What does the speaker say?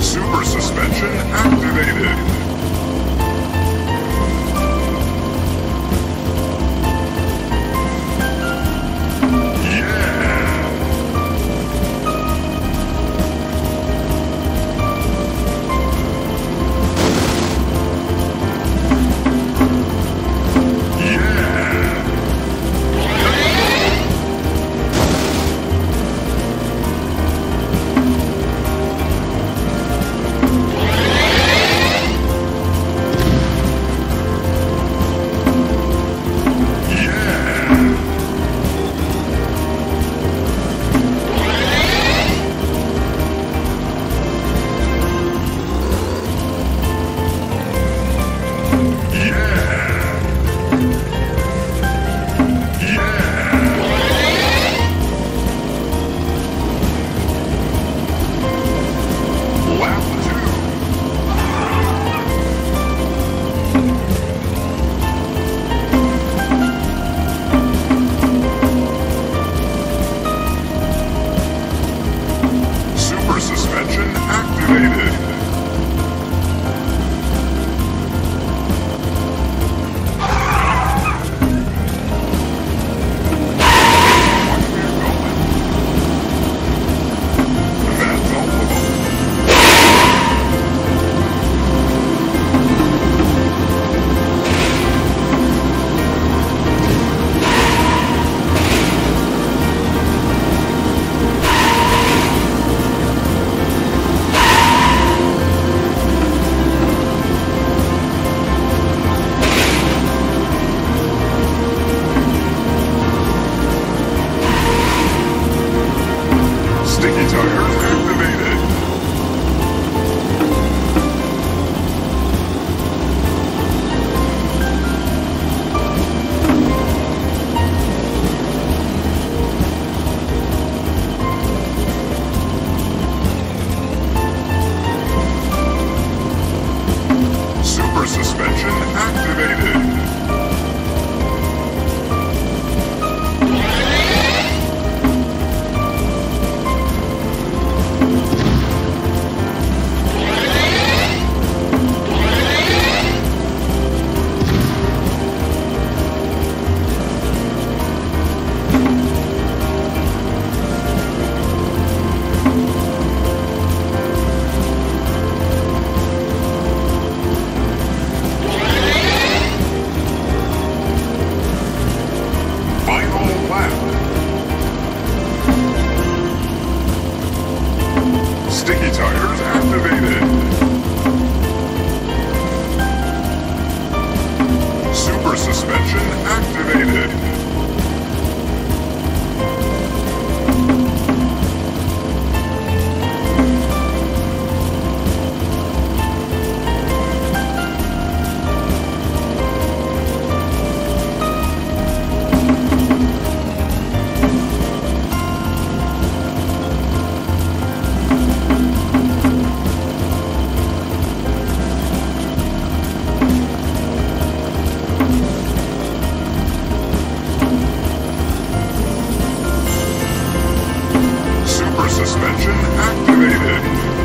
Super suspension activated. Super suspension suspension activated.